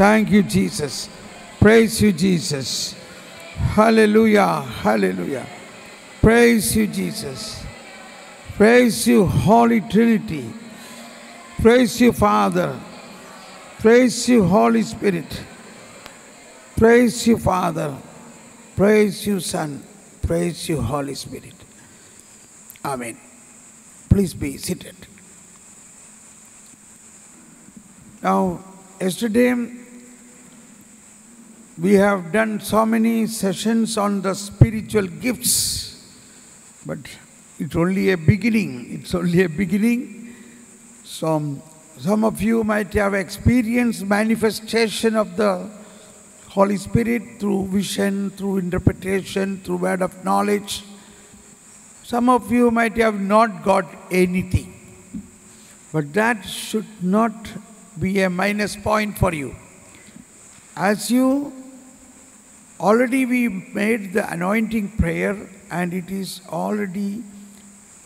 Thank you, Jesus. Praise you, Jesus. Hallelujah. Hallelujah. Praise you, Jesus. Praise you, Holy Trinity. Praise you, Father. Praise you, Holy Spirit. Praise you, Father. Praise you, Son. Praise you, Holy Spirit. Amen. Please be seated. Now, yesterday we have done so many sessions on the spiritual gifts, but it's only a beginning. It's only a beginning. Some, some of you might have experienced manifestation of the Holy Spirit through vision, through interpretation, through word of knowledge. Some of you might have not got anything. But that should not be a minus point for you. As you Already we made the anointing prayer and it is already,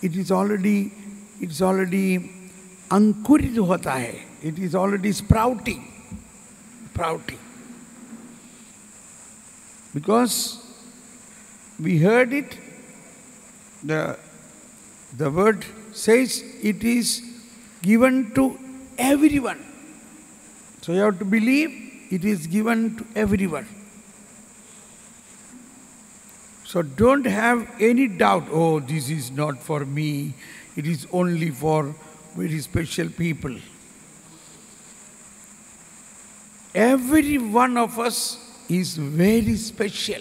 it is already, it's already ankurit hota hai. It is already sprouting, sprouting. Because we heard it, the, the word says it is given to everyone. So you have to believe it is given to everyone so don't have any doubt, oh, this is not for me, it is only for very special people. Every one of us is very special.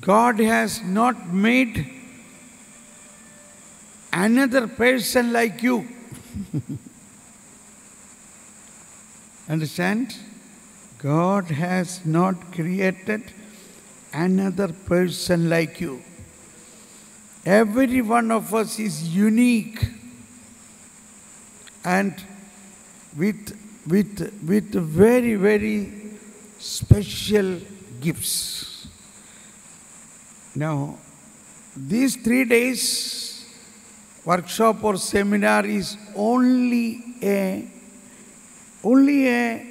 God has not made another person like you. Understand? God has not created another person like you. Every one of us is unique and with, with, with very, very special gifts. Now, these three days workshop or seminar is only a only a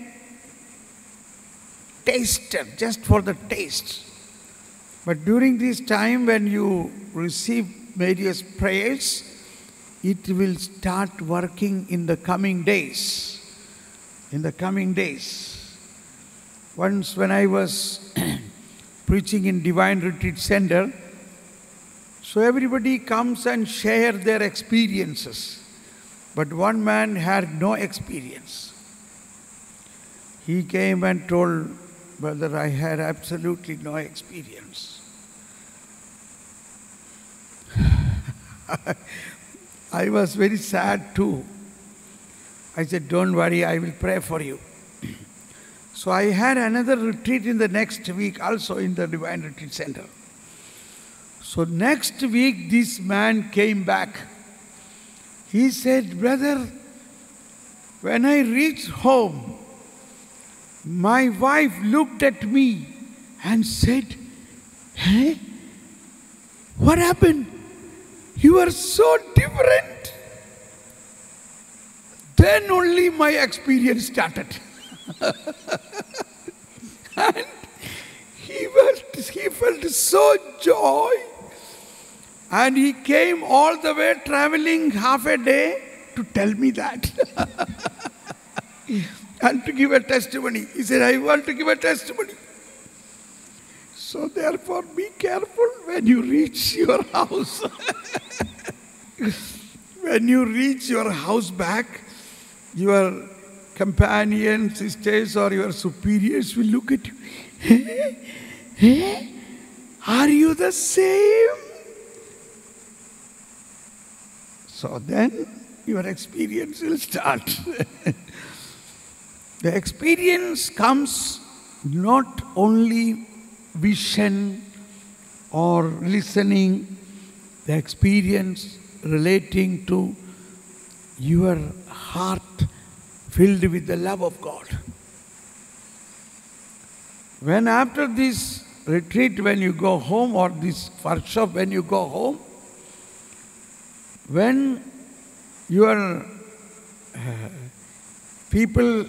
taster, just for the taste. But during this time when you receive various prayers, it will start working in the coming days. In the coming days. Once when I was preaching in Divine Retreat Center, so everybody comes and share their experiences. But one man had no experience. He came and told, Brother, I had absolutely no experience. I was very sad too. I said, Don't worry, I will pray for you. So I had another retreat in the next week, also in the Divine Retreat Center. So next week, this man came back. He said, Brother, when I reached home, my wife looked at me and said, Hey, what happened? You are so different. Then only my experience started. and he felt, he felt so joy. And he came all the way traveling half a day to tell me that. and to give a testimony. He said, I want to give a testimony. So therefore, be careful when you reach your house. when you reach your house back, your companions, sisters, or your superiors will look at you. Are you the same? So then your experience will start. the experience comes not only vision or listening, the experience relating to your heart filled with the love of God. When after this retreat, when you go home, or this workshop, when you go home, when your uh, people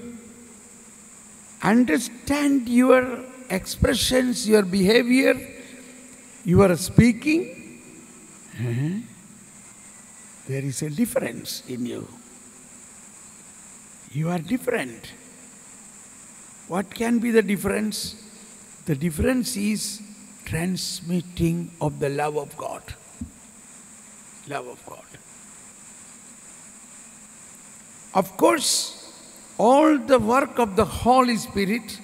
understand your expressions, your behavior, your speaking, eh, there is a difference in you. You are different. What can be the difference? The difference is transmitting of the love of God. Love of God. Of course, all the work of the Holy Spirit,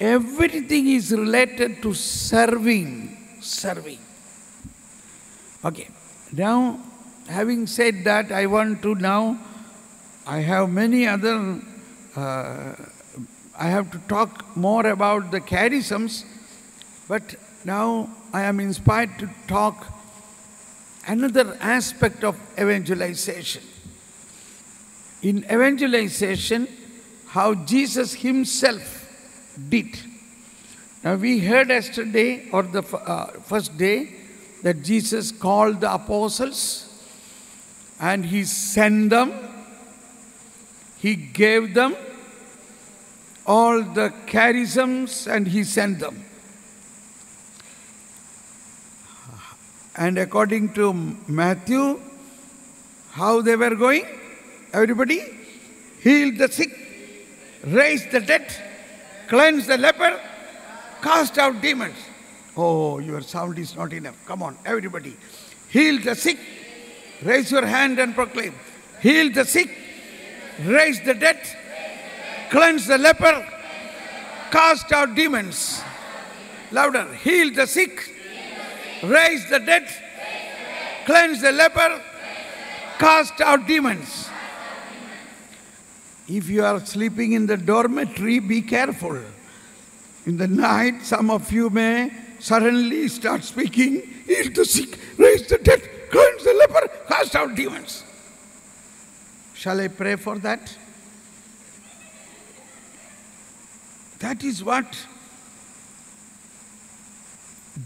everything is related to serving. Serving. Okay. Now, having said that, I want to now, I have many other, uh, I have to talk more about the charisms, but now I am inspired to talk another aspect of evangelization. In evangelization, how Jesus himself did. Now we heard yesterday or the uh, first day that Jesus called the apostles and he sent them, he gave them all the charisms and he sent them. And according to Matthew, how they were going? Everybody? Heal the sick, raise the dead, cleanse the leper, cast out demons. Oh, your sound is not enough. Come on, everybody. Heal the sick. Raise your hand and proclaim. Heal the sick. Raise the dead. Cleanse the leper. Cast out demons. Louder. Heal the sick. Raise the dead. Cleanse the leper. Cast out demons. If you are sleeping in the dormitory, be careful. In the night, some of you may suddenly start speaking, heal the sick, raise the dead, cleanse the leper, cast out demons. Shall I pray for that? That is what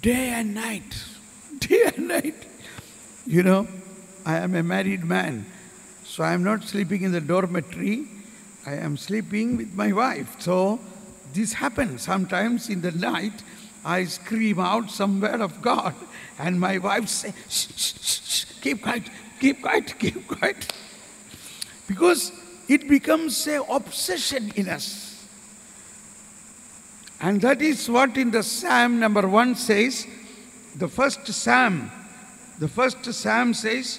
day and night, day and night. You know, I am a married man, so I am not sleeping in the dormitory. I am sleeping with my wife. So this happens sometimes in the night. I scream out somewhere of God, and my wife says, shh, shh, shh, keep quiet, keep quiet, keep quiet. Because it becomes a obsession in us. And that is what in the Psalm number one says, the first Psalm, the first Psalm says,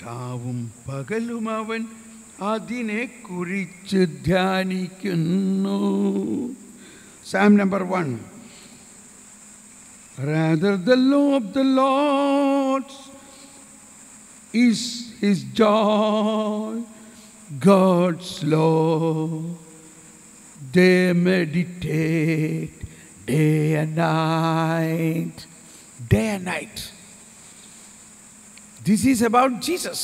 சாவும் பகலும் അതിനെ കുറിച്ച് ധ്യാനിക്കുന്നു Psalm number one. Rather, the law of the Lord is his joy, God's law. They meditate day and night, day and night. This is about Jesus.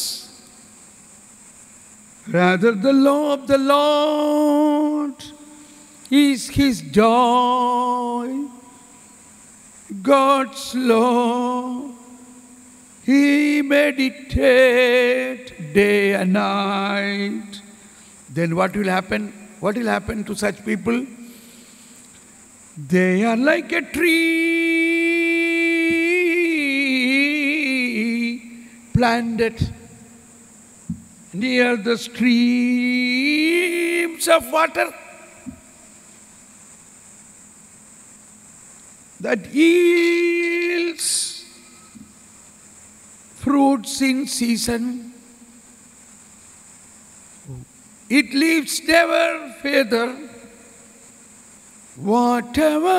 Rather, the law of the Lord is his joy, God's law. He meditate day and night. Then what will happen? What will happen to such people? They are like a tree planted near the streams of water that yields fruits in season. It leaves never further. Whatever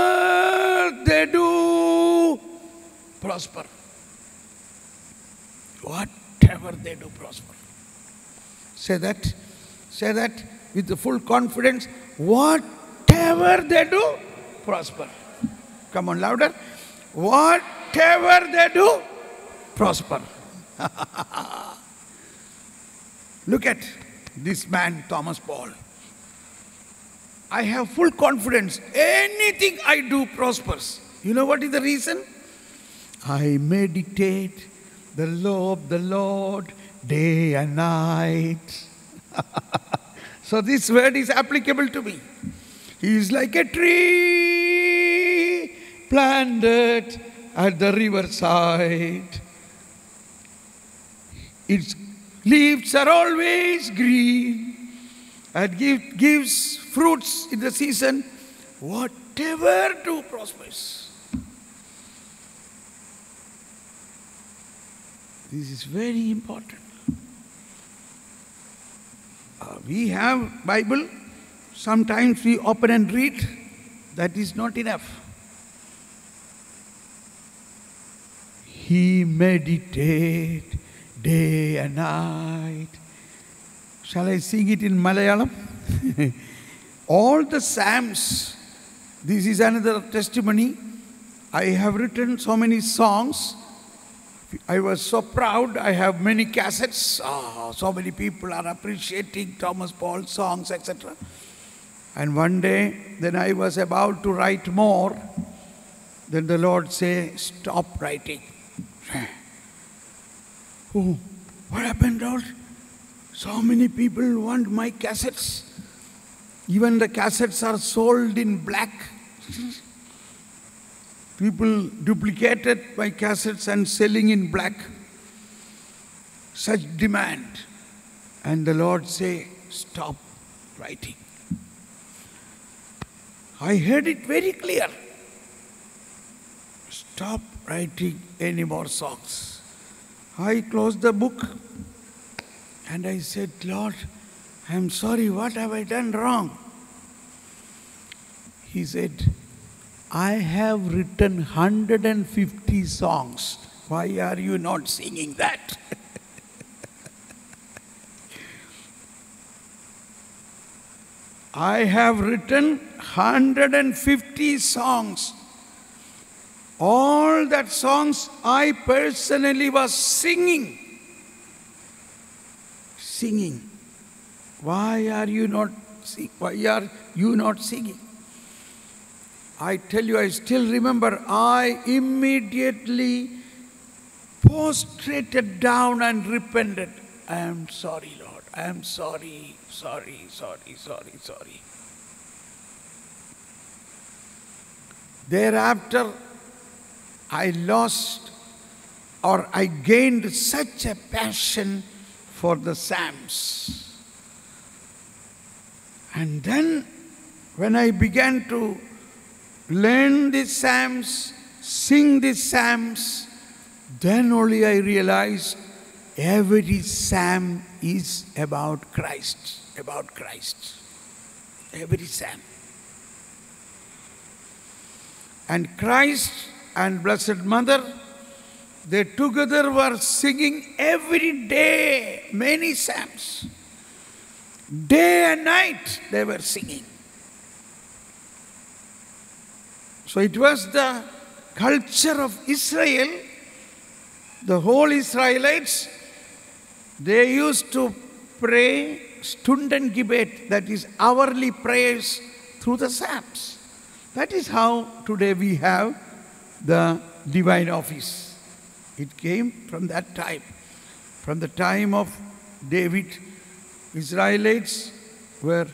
they do, prosper. Whatever they do, prosper. Say that. Say that with the full confidence. Whatever they do, prosper. Come on, louder. Whatever they do, prosper. Look at this man, Thomas Paul. I have full confidence. Anything I do prospers. You know what is the reason? I meditate the law of the Lord day and night. so this word is applicable to me. He is like a tree planted at the riverside. Its leaves are always green and give, gives fruits in the season. Whatever do prospers. This is very important. Uh, we have Bible. Sometimes we open and read. That is not enough. He meditate day and night. Shall I sing it in Malayalam? All the Psalms, this is another testimony. I have written so many songs I was so proud. I have many cassettes. Oh, so many people are appreciating Thomas Paul's songs, etc. And one day, then I was about to write more. Then the Lord say, "Stop writing." Oh, what happened, Lord? So many people want my cassettes. Even the cassettes are sold in black. People duplicated my cassettes and selling in black. Such demand. And the Lord say, stop writing. I heard it very clear. Stop writing any more songs. I closed the book and I said, Lord, I'm sorry, what have I done wrong? He said, I have written 150 songs. Why are you not singing that? I have written 150 songs. All that songs I personally was singing. Singing. Why are you not why are you not singing? I tell you, I still remember, I immediately prostrated down and repented. I am sorry, Lord. I am sorry, sorry, sorry, sorry, sorry. Thereafter, I lost or I gained such a passion for the Psalms. And then, when I began to learn the Psalms, sing the Psalms, then only I realized every Psalm is about Christ, about Christ. Every Psalm. And Christ and Blessed Mother, they together were singing every day many Psalms. Day and night they were singing. So it was the culture of Israel, the whole Israelites, they used to pray Stunden Gebet, that is hourly prayers through the Psalms. That is how today we have the divine office. It came from that time. From the time of David, Israelites were,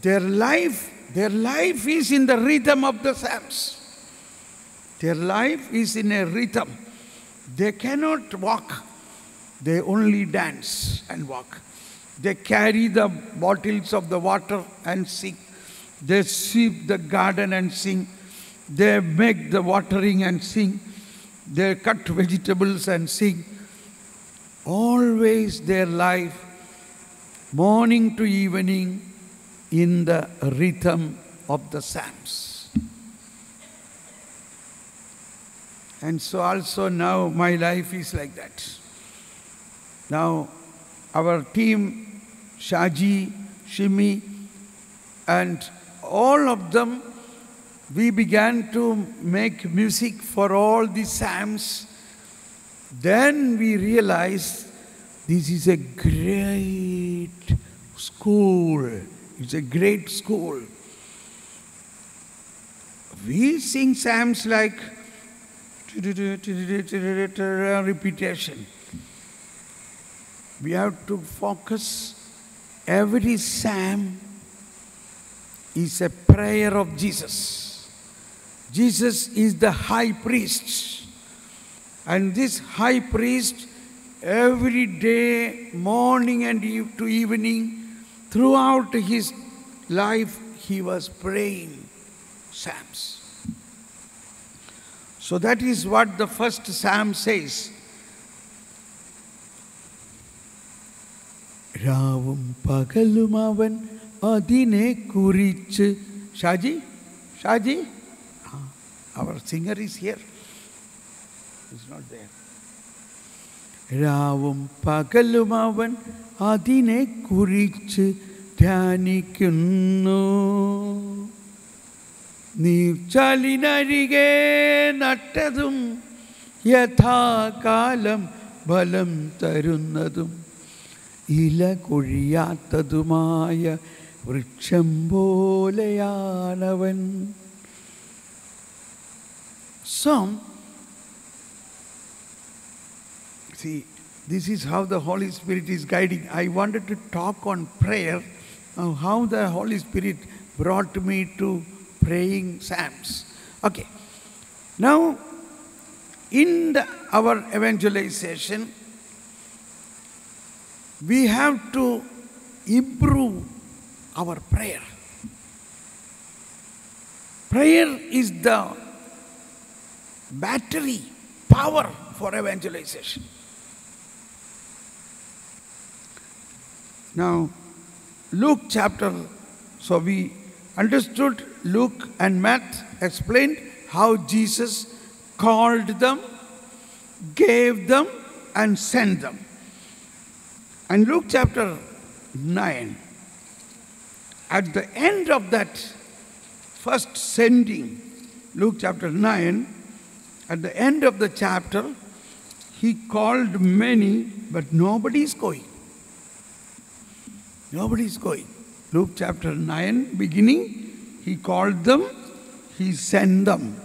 their life their life is in the rhythm of the Psalms. Their life is in a rhythm. They cannot walk, they only dance and walk. They carry the bottles of the water and sing. They sweep the garden and sing. They make the watering and sing. They cut vegetables and sing. Always their life, morning to evening, in the rhythm of the Psalms. And so also now my life is like that. Now our team, Shaji, Shimi, and all of them, we began to make music for all the Psalms. Then we realized this is a great school it's a great school. We sing psalms like repetition. We have to focus every psalm is a prayer of Jesus. Jesus is the high priest. And this high priest, every day, morning and to evening, throughout his life, he was praying psalms. So that is what the first psalm says. രാവും പകലും അവൻ അതിനെ കുറിച്ച് ഷാജി ഷാജി അവർ singer is here is not there രാവും പകലും അവൻ അതിനെ കുറിച്ച് ധ്യാനിക്കുന്നു. നീർച്ചാലിനരികെ നട്ടതും യഥാകാലം ഫലം തരുന്നതും ഇല കൊഴിയാത്തതുമായ വൃക്ഷം പോലെയാണവൻ. Some, see, this is how the Holy Spirit is guiding. I wanted to talk on prayer, uh, how the Holy Spirit brought me to praying psalms. Okay. Now, in the, our evangelization, we have to improve our prayer. Prayer is the battery power for evangelization. Now, Luke chapter, so we understood Luke and Matt explained how Jesus called them, gave them, and sent them. And Luke chapter 9, at the end of that first sending, Luke chapter 9, at the end of the chapter, he called many, but nobody is going. Nobody is going. Luke chapter 9, beginning, he called them, he sent them.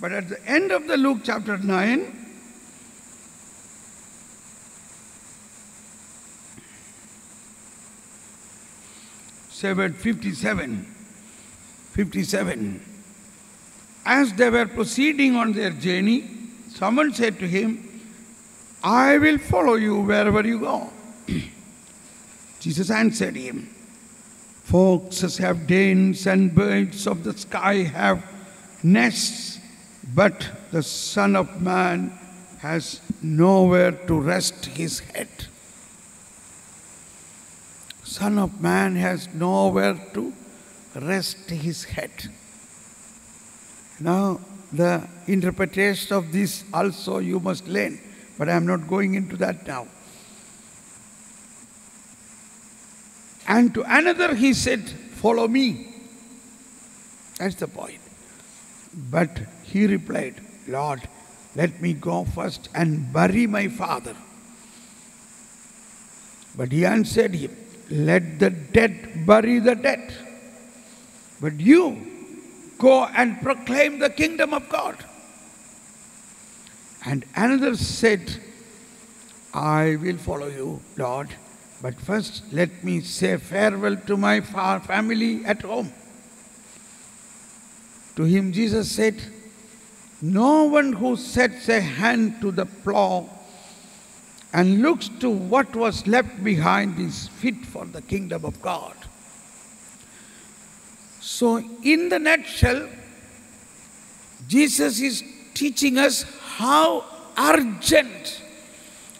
But at the end of the Luke chapter 9, seven, 57, 57. As they were proceeding on their journey, someone said to him, I will follow you wherever you go. Jesus answered him, Foxes have dens and birds of the sky have nests, but the Son of Man has nowhere to rest his head. Son of Man has nowhere to rest his head. Now, the interpretation of this also you must learn, but I am not going into that now. And to another he said, Follow me. That's the point. But he replied, Lord, let me go first and bury my father. But he answered him, Let the dead bury the dead. But you go and proclaim the kingdom of God. And another said, I will follow you, Lord, but first let me say farewell to my family at home. To him Jesus said, No one who sets a hand to the plow and looks to what was left behind is fit for the kingdom of God. So, in the nutshell, Jesus is teaching us how urgent,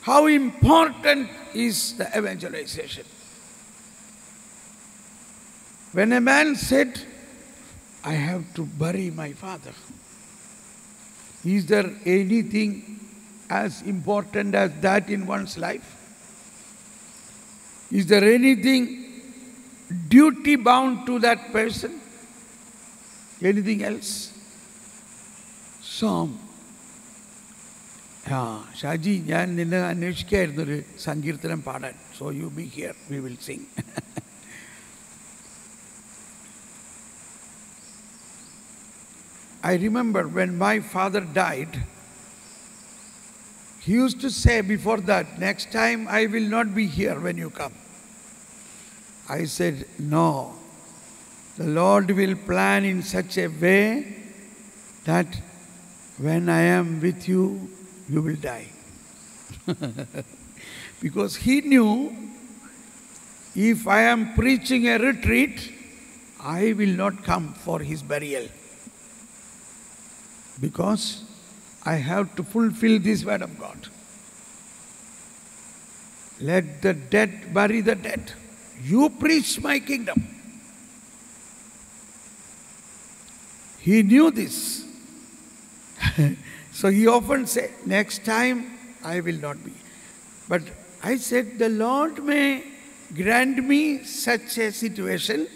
how important is the evangelization. When a man said, I have to bury my father, is there anything as important as that in one's life? Is there anything duty bound to that person? Anything else? So, ആ ഷാജി ഞാൻ നിന്നെ അന്വേഷിക്കായിരുന്നു ഒരു സങ്കീർത്തനം പാടാൻ so you be here we will sing I remember when my father died, he used to say before that, next time I will not be here when you come. I said, No. The Lord will plan in such a way that when I am with you, you will die. because he knew if I am preaching a retreat, I will not come for his burial. Because I have to fulfill this word of God. Let the dead bury the dead. You preach my kingdom. He knew this. so he often said, Next time I will not be. But I said, The Lord may grant me such a situation.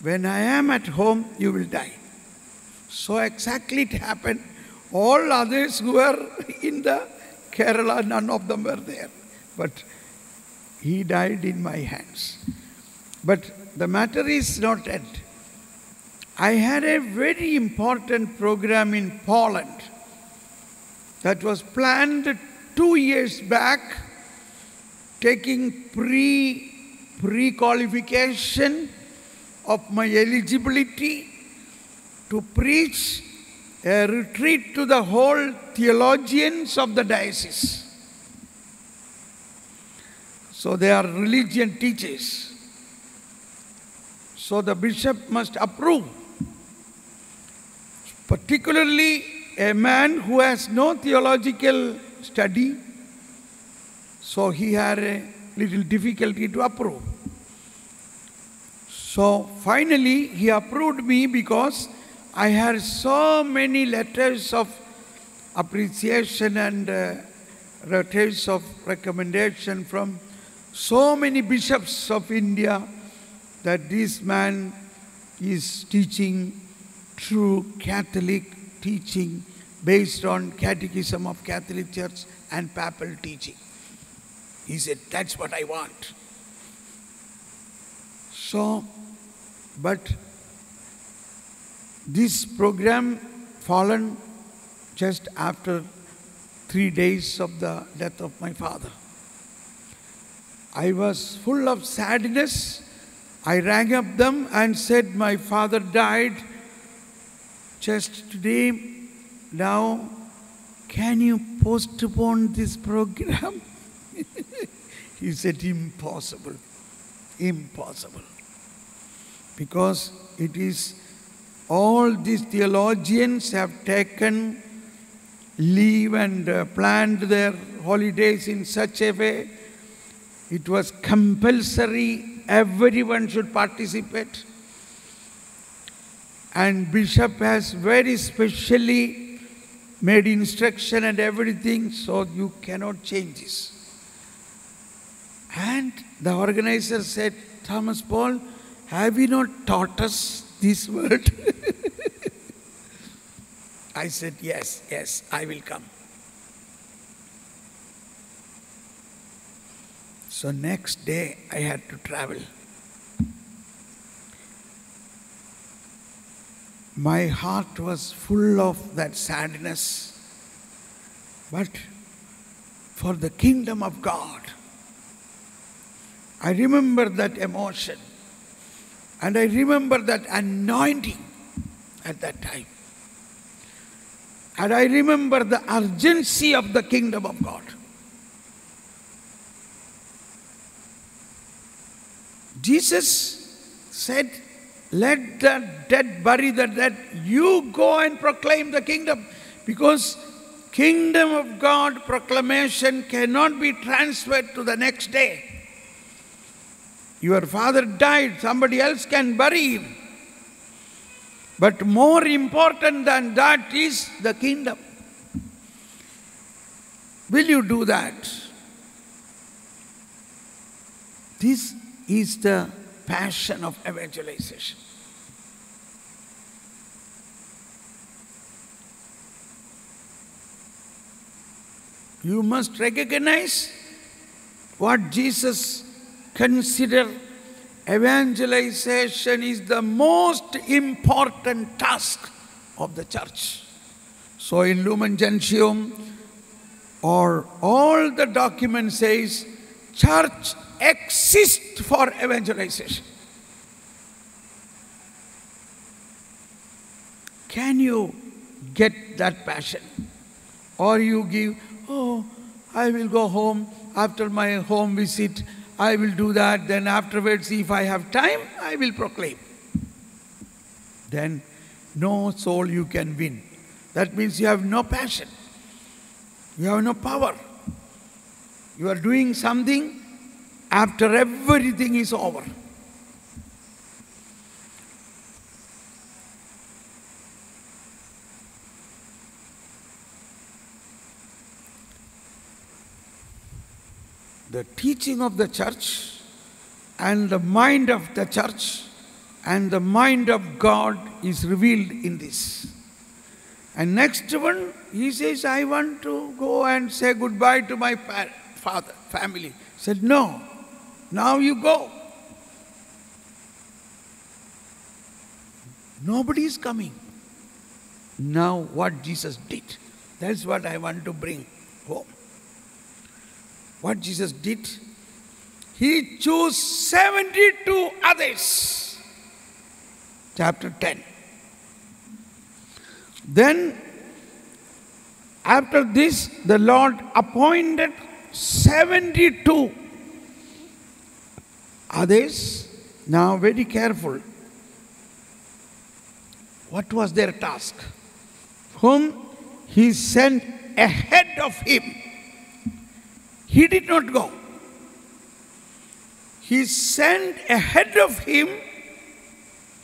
When I am at home, you will die. So exactly it happened. All others who were in the Kerala, none of them were there. But he died in my hands. But the matter is not end. I had a very important program in Poland that was planned two years back, taking pre pre qualification of my eligibility to preach a retreat to the whole theologians of the diocese. So they are religion teachers. So the bishop must approve. Particularly a man who has no theological study, so he had a little difficulty to approve. So finally, he approved me because I had so many letters of appreciation and uh, letters of recommendation from so many bishops of India that this man is teaching true Catholic teaching based on Catechism of Catholic Church and Papal teaching. He said, That's what I want. So, but this program fallen just after three days of the death of my father. I was full of sadness. I rang up them and said, My father died just today. Now, can you postpone this program? he said, Impossible. Impossible. Because it is all these theologians have taken leave and uh, planned their holidays in such a way it was compulsory, everyone should participate. And Bishop has very specially made instruction and everything, so you cannot change this. And the organizer said, Thomas Paul, have you not taught us this word? I said, Yes, yes, I will come. So next day I had to travel. My heart was full of that sadness. But for the kingdom of God, I remember that emotion. And I remember that anointing at that time. And I remember the urgency of the kingdom of God. Jesus said, Let the dead bury the dead. You go and proclaim the kingdom. Because kingdom of God proclamation cannot be transferred to the next day. Your father died, somebody else can bury him. But more important than that is the kingdom. Will you do that? This is the passion of evangelization. You must recognize what Jesus considered evangelization is the most important task of the church. So in Lumen Gentium or all the document says church exist for evangelization. Can you get that passion? Or you give, oh, I will go home after my home visit, I will do that, then afterwards, if I have time, I will proclaim. Then no soul you can win. That means you have no passion, you have no power. You are doing something after everything is over. the teaching of the church and the mind of the church and the mind of God is revealed in this. And next one, he says, I want to go and say goodbye to my father, family. said, No, now you go. Nobody is coming. Now, what Jesus did, that's what I want to bring home what Jesus did? He chose 72 others. Chapter 10. Then, after this, the Lord appointed 72 others. Now, very careful. What was their task? Whom he sent ahead of him he did not go. He sent ahead of him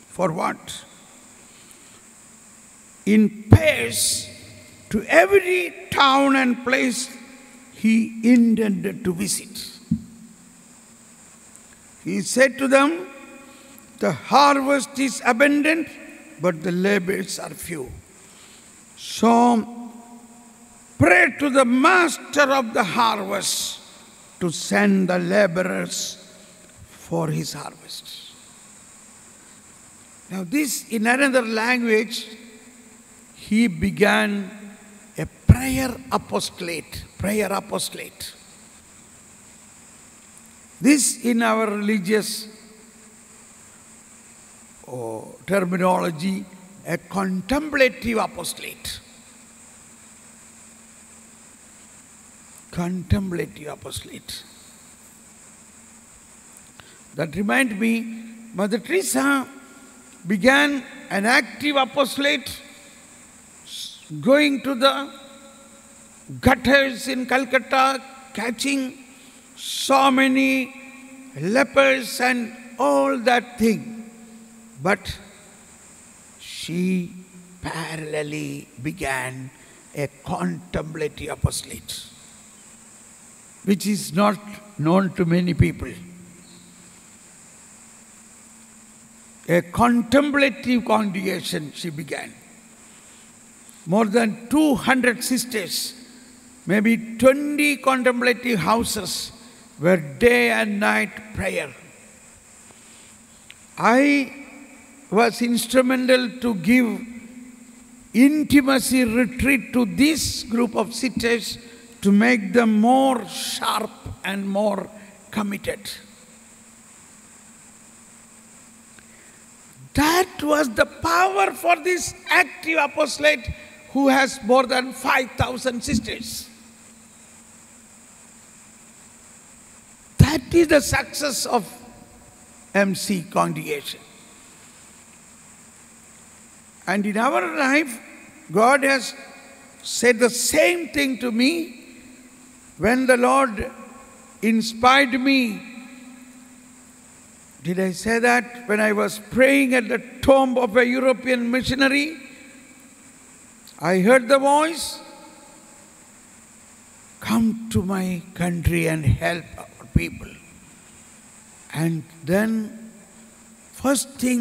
for what? In pairs to every town and place he intended to visit. He said to them, The harvest is abundant, but the labors are few. So Pray to the master of the harvest to send the laborers for his harvest. Now, this in another language, he began a prayer apostolate. Prayer apostolate. This, in our religious oh, terminology, a contemplative apostolate. contemplative apostolate. That reminds me, Mother Teresa began an active apostolate going to the gutters in Calcutta, catching so many lepers and all that thing. But she parallelly began a contemplative apostolate which is not known to many people. A contemplative congregation she began. More than 200 sisters, maybe 20 contemplative houses were day and night prayer. I was instrumental to give intimacy retreat to this group of sisters to make them more sharp and more committed. That was the power for this active apostolate who has more than 5,000 sisters. That is the success of MC congregation. And in our life, God has said the same thing to me when the Lord inspired me, did I say that when I was praying at the tomb of a European missionary? I heard the voice Come to my country and help people. And then, first thing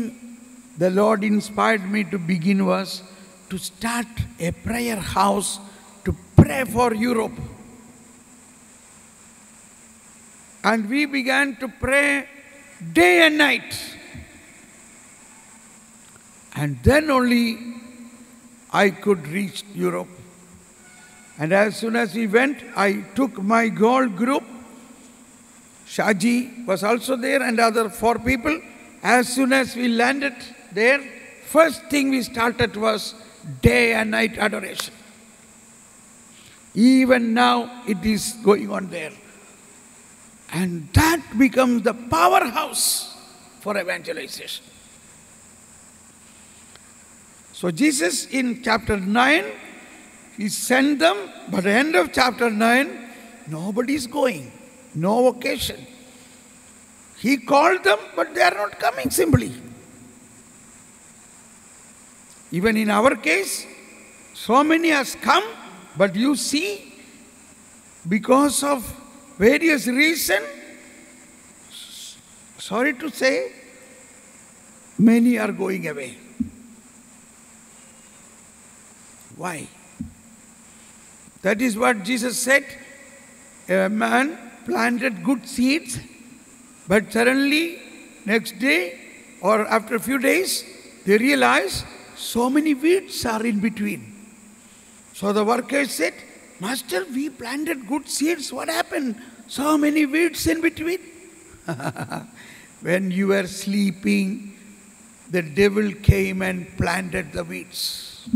the Lord inspired me to begin was to start a prayer house to pray for Europe. And we began to pray day and night. And then only I could reach Europe. And as soon as we went, I took my gold group, Shaji was also there and other four people. As soon as we landed there, first thing we started was day and night adoration. Even now it is going on there. And that becomes the powerhouse for evangelization. So Jesus in chapter 9, he sent them, but the end of chapter 9, nobody is going, no occasion. He called them, but they are not coming simply. Even in our case, so many has come, but you see, because of various reason, sorry to say, many are going away. Why? That is what Jesus said. A man planted good seeds, but suddenly, next day or after a few days, they realize so many weeds are in between. So the workers said, Master, we planted good seeds. What happened? So many weeds in between. when you were sleeping, the devil came and planted the weeds.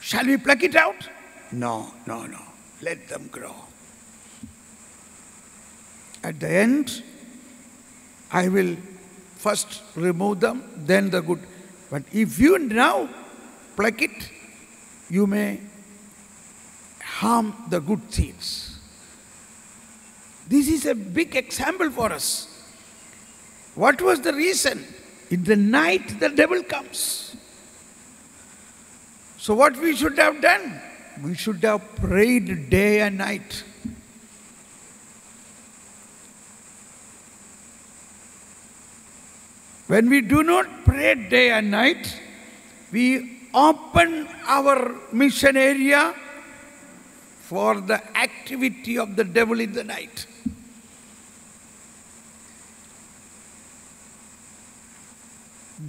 Shall we pluck it out? No, no, no. Let them grow. At the end, I will first remove them, then the good. But if you now pluck it, you may harm the good seeds. This is a big example for us. What was the reason? In the night, the devil comes. So, what we should have done? We should have prayed day and night. When we do not pray day and night, we open our mission area for the activity of the devil in the night.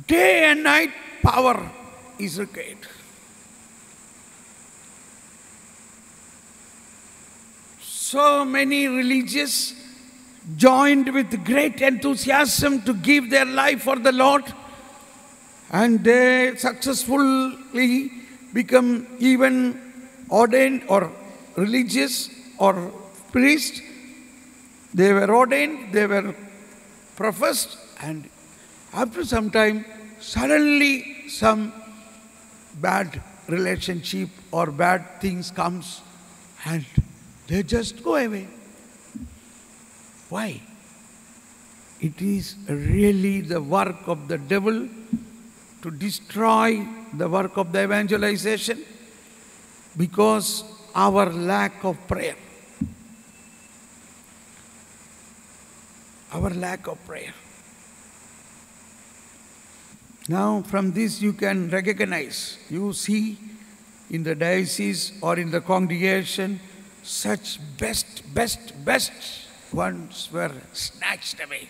Day and night power is required. So many religious joined with great enthusiasm to give their life for the Lord and they successfully become even ordained or religious or priest. They were ordained, they were professed, and after some time, suddenly some bad relationship or bad things comes and they just go away. Why? It is really the work of the devil to destroy the work of the evangelization because our lack of prayer. Our lack of prayer. Now, from this, you can recognize, you see in the diocese or in the congregation, such best, best, best ones were snatched away.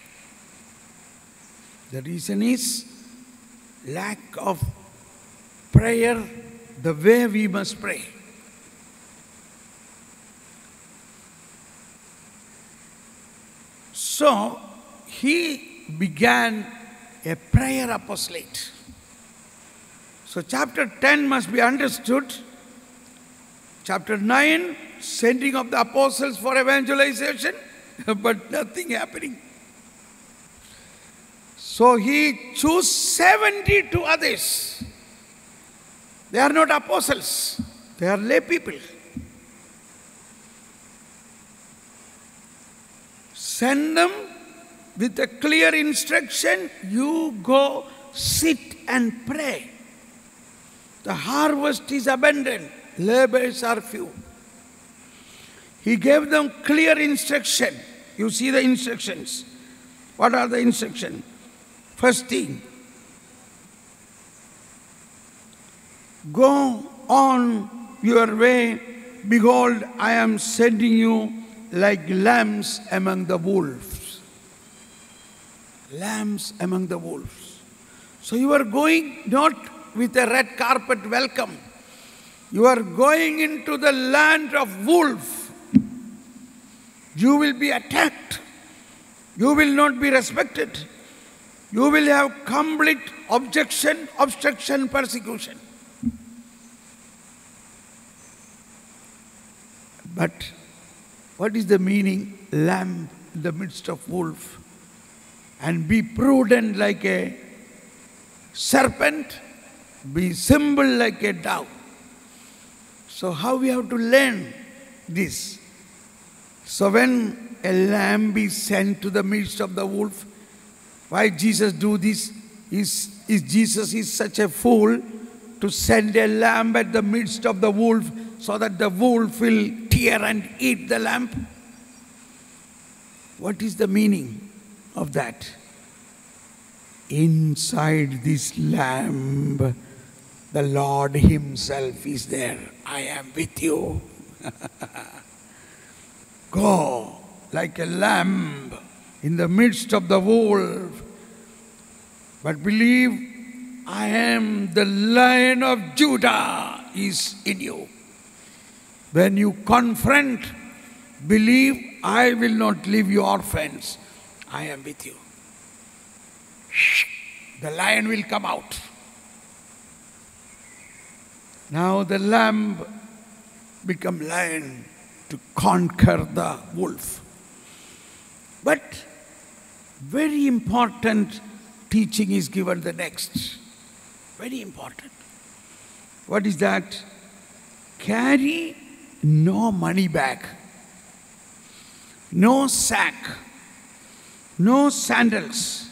The reason is lack of prayer the way we must pray. So he began a prayer apostolate. So, chapter 10 must be understood. Chapter 9, sending of the apostles for evangelization, but nothing happening. So he chose 72 others. They are not apostles, they are lay people. Send them with a clear instruction you go sit and pray. The harvest is abundant, labors are few. He gave them clear instruction. You see the instructions. What are the instructions? First thing, go on your way. Behold, I am sending you like lambs among the wolves. Lambs among the wolves. So you are going not with a red carpet welcome. You are going into the land of wolf. you will be attacked. You will not be respected. You will have complete objection, obstruction, persecution. But what is the meaning? Lamb in the midst of wolf. And be prudent like a serpent, be simple like a dove. So how we have to learn this? So when a lamb is sent to the midst of the wolf, why Jesus do this? Is, is Jesus is such a fool to send a lamb at the midst of the wolf so that the wolf will tear and eat the lamb? What is the meaning of that? Inside this lamb, the Lord Himself is there. I am with you. Go like a lamb in the midst of the wolf. But believe I am the lion of Judah is in you. When you confront, believe I will not leave you orphans. I am with you. The lion will come out. Now the lamb become lion to conquer the wolf. But very important teaching is given the next. Very important. What is that? Carry no money bag, no sack, no sandals,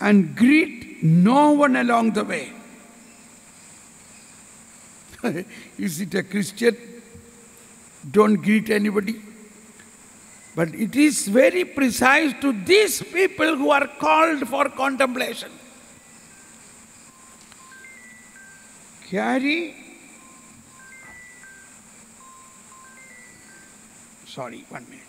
and greet no one along the way. Is it a Christian? Don't greet anybody. But it is very precise to these people who are called for contemplation. Carry, sorry, one minute.